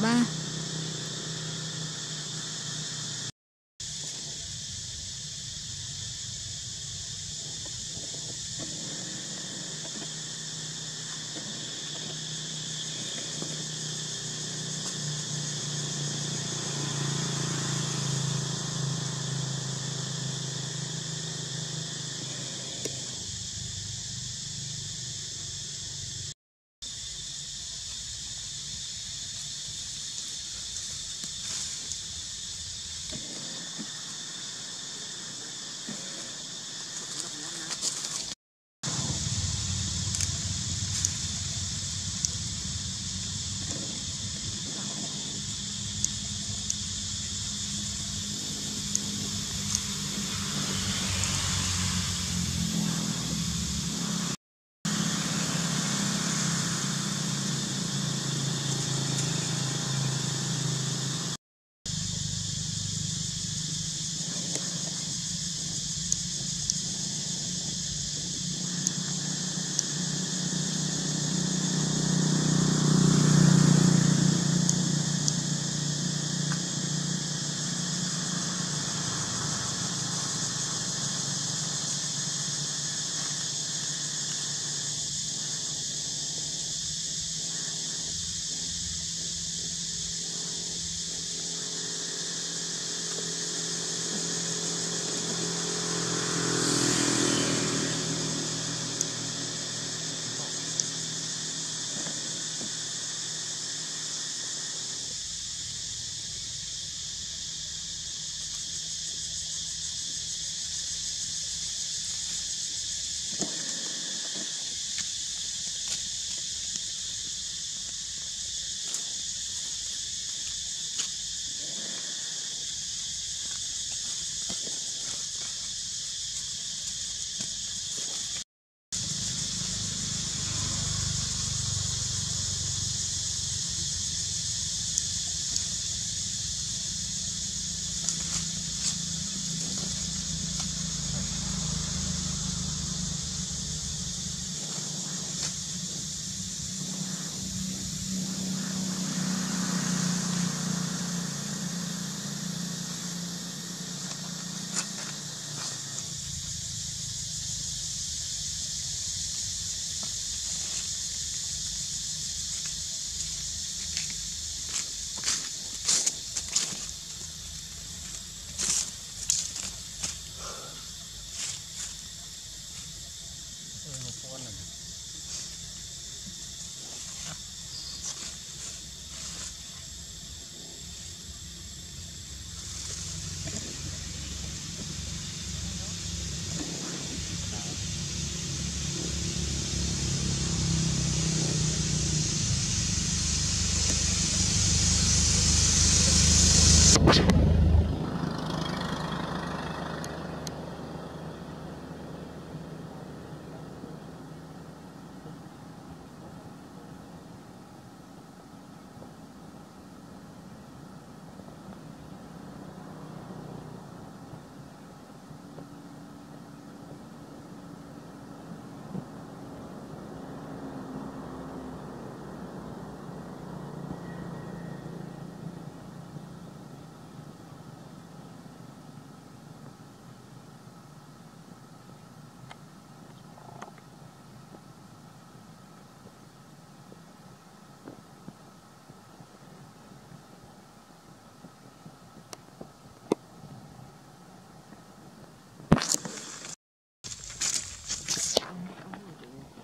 吧。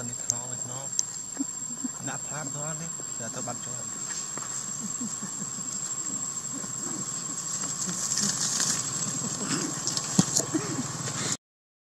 អានេះថ្នល់ថ្នល់ដាក់ផ្លាតថ្នល់នេះទៅបាត់ចូល